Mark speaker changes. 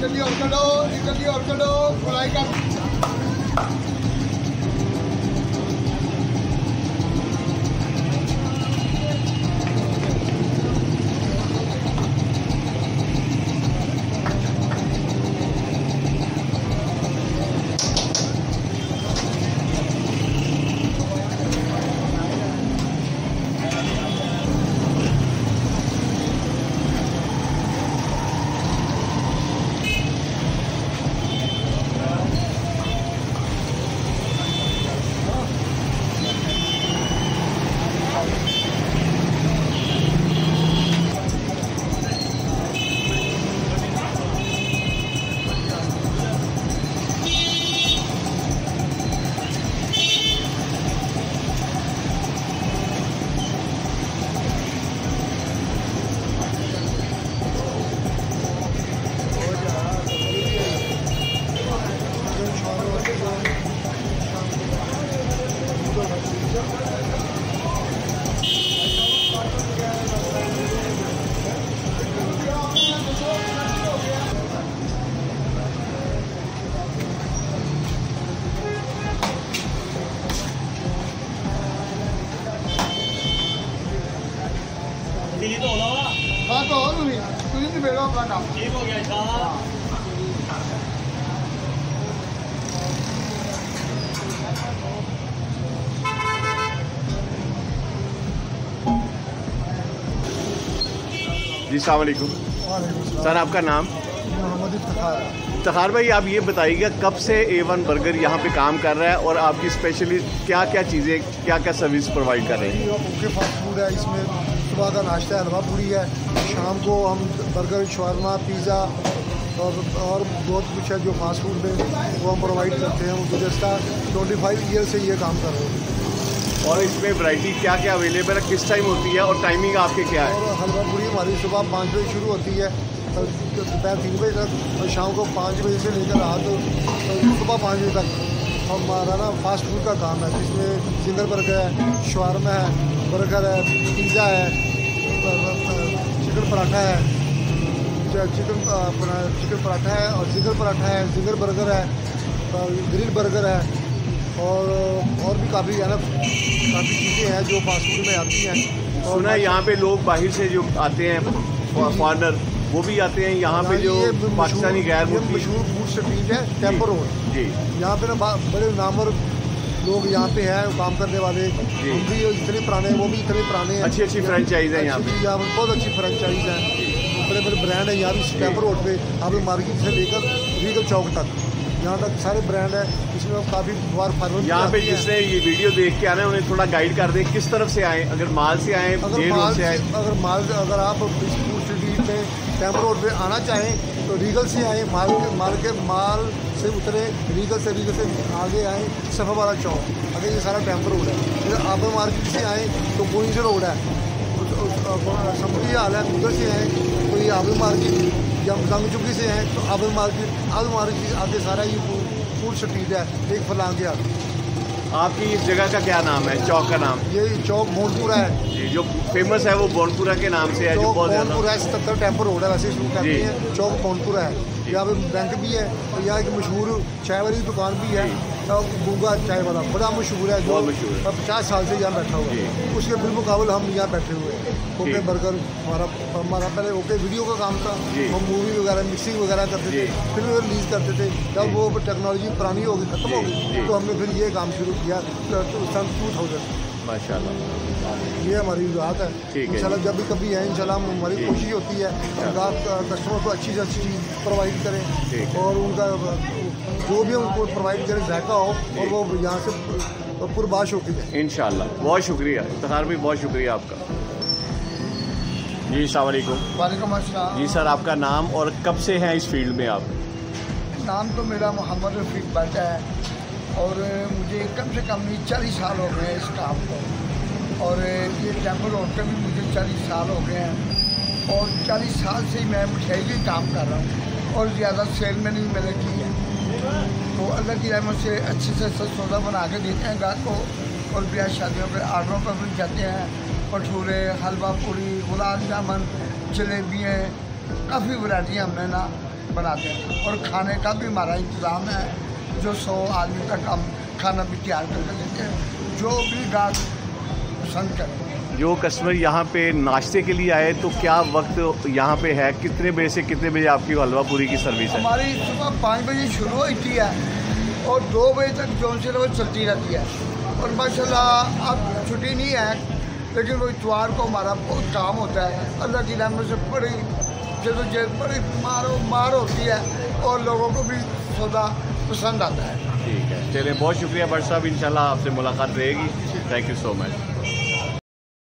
Speaker 1: जल्दी और
Speaker 2: करो जल्दी और करो खुलाई का काम
Speaker 1: ठीक हो गया
Speaker 3: जी सलामकुम सर आपका नाम?
Speaker 2: इफ्तार
Speaker 3: तखार भाई आप ये बताइएगा कब से ए वन बर्गर यहाँ पे काम कर रहा है और आपकी स्पेशली क्या क्या चीज़ें क्या क्या सर्विस प्रोवाइड कर रहे हैं?
Speaker 2: ओके फास्ट फ़ूड है इसमें सुबह का नाश्ता हलवा पूरी है। शाम को हम बर्गर शवारमा पिज़्ज़ा और और बहुत कुछ है जो फास्ट फ़ूड में वो हम प्रोवाइड करते हैं। गुजशत ट्वेंटी फाइव ईयर से ये काम कर रहे हैं।
Speaker 3: और इसमें वैरायटी क्या क्या अवेलेबल है? किस टाइम होती है और टाइमिंग आपके क्या है?
Speaker 2: और हलवा पूरी हमारी सुबह पाँच बजे शुरू होती है। दोपहर तीन बजे तक और शाम को पाँच बजे से लेकर रात सुबह पाँच बजे तक। हमारा ना फास्ट फ़ूड का काम है। जिसमें सिंगल बर्गर है शवारमा है बर्गर है पिज़्ज़ा है चिकन पराठा है चिकन अपना चिकन पराठा है और जिंगर पराठा है जिगर बर्गर है ग्रिल बर्गर है और और भी काफ़ी है ना काफ़ी चीज़ें हैं जो फास्ट फ़ूड में आती हैं। और
Speaker 3: है यहाँ पे लोग बाहर से जो आते हैं फॉरनर वो भी आते हैं यहाँ पे जो पाकिस्तानी गैर
Speaker 2: मशहूर फ़ूड स्ट्रीट है टेंपो रोड
Speaker 3: जी।
Speaker 2: यहाँ पे ना बड़े नामवर लोग यहाँ पे हैं काम करने वाले। हम भी इतने पुराने वो भी इतने पुराने हैं।
Speaker 3: अच्छी अच्छी फ्रेंचाइज है यहाँ पे।
Speaker 2: यहाँ पर बहुत अच्छी फ्रेंचाइज है। बड़े बड़े ब्रांड है यहाँ भी टेंपो रोड पे आप मार्केट से लेकर रीगल चौक तक। यहाँ तक सारे ब्रांड है इसमें हम काफ़ी बार फार्मर
Speaker 3: यहाँ पे जिसने ये वीडियो देख के आना है उन्हें थोड़ा गाइड कर दें किस तरफ़ से आए अगर माल से आए
Speaker 2: अगर माल
Speaker 3: से आए।
Speaker 2: अगर माल अगर आप स्ट्रीट में टेंपो रोड पे आना चाहें तो रीगल से आए माल के माल के माल से उतरे रीगल से रीगल से आगे आए सफ़ा वाला चौक अगर ये सारा टेंपो रोड है। अगर आबर मार्केट से आए तो गोइंस रोड है। समुद्री हाल है उधर से आए तो ये आबर मार्केट या जंग चुकी से हैं तो अब मार्केट अब मार्केट आगे सारा ये फूल फ़ूड स्ट्रीट है एक फलां गया
Speaker 3: आपकी इस जगह का क्या नाम है चौक का नाम
Speaker 2: ये चौक बोनपुरा है
Speaker 3: जी जो फ़ेमस है वो बोनपुरा के नाम से है जो बहुत ज़्यादा
Speaker 2: है सत्तर टेंपो रोड है वैसे शुरू करते
Speaker 3: है
Speaker 2: हैं चौक बोनपुरा है यहाँ पे बैंक भी है और यहाँ एक मशहूर चाय वाली दुकान भी है और गूँगा चाय वाला बड़ा मशहूर है जो पचास साल से यहाँ बैठा हुआ है। उसके बिलमुकाबल हम यहाँ बैठे हुए हैं। ओके बर्गर हमारा हमारा पहले ओके वीडियो का काम था। हम मूवी वगैरह मिक्सिंग वगैरह करते थे। फिर रिलीज़ करते थे। जब वो टेक्नोलॉजी पुरानी हो गई खत्म हो गई तो हमने फिर ये काम शुरू किया सन टू थाउज़ेंड
Speaker 3: माशाल्लाह।
Speaker 2: ये हमारी बात है।
Speaker 3: ठीक है।
Speaker 2: जब भी कभी है इंशाल्लाह हम- हमारी। कोशिश होती है आप कस्टमर को अच्छी से अच्छी चीज़ प्रोवाइड करें और उनका जो भी उनको प्रोवाइड करें जायका हो और वो यहाँ से पुरबाश होके जाए
Speaker 3: इंशाल्लाह। बहुत शुक्रिया। तखार भाई बहुत शुक्रिया आपका। जी सलामकुम
Speaker 2: वालेकुम अस्सलाम।
Speaker 3: जी सर आपका नाम और कब से हैं इस फ़ील्ड में आप?
Speaker 2: नाम तो मेरा मोहम्मद रफीक भट्ट है। और मुझे कम से कम चालीस साल हो गए हैं इस काम को। और ये टेंपल पे भी मुझे चालीस साल हो गए हैं। और चालीस साल से ही मैं मिठाई का काम कर रहा हूँ और ज़्यादा सेल में नहीं मैंने की है। तो अल्लाह की रहमत से अच्छे से अच्छा सौदा बना के देते हैं गाहक को और ब्याह शादियों पे आर्डरों पर भी जाते हैं। भटूरे हलवा, पूरी, गुलाब जामुन, जलेबियाँ, काफ़ी वैरायटियाँ हमने ना
Speaker 4: बनाते हैं। और खाने का भी हमारा इंतज़ाम है। जो सौ आदमी तक हम खाना भी तैयार करके देते हैं जो भी गाहक पसंद करें।
Speaker 3: जो कस्टमर यहाँ पे नाश्ते के लिए आए तो क्या वक्त यहाँ पे है? कितने बजे से कितने बजे आपकी हलवा पूरी की सर्विस है?
Speaker 4: हमारी सुबह पाँच बजे शुरू होती है और दो बजे तक जौन से वो चलती रहती है। और माशाल्लाह अब छुट्टी नहीं है लेकिन वो इतवार को हमारा बहुत काम होता है। अल्लाह की रहमत से बड़ी जदोजहद बड़ी मार मार होती है और लोगों को भी सौदा पसंद आता है।
Speaker 3: ठीक है। चलिए, बहुत शुक्रिया भट्ट साहब। इंशाल्लाह आपसे मुलाकात रहेगी। Thank you so much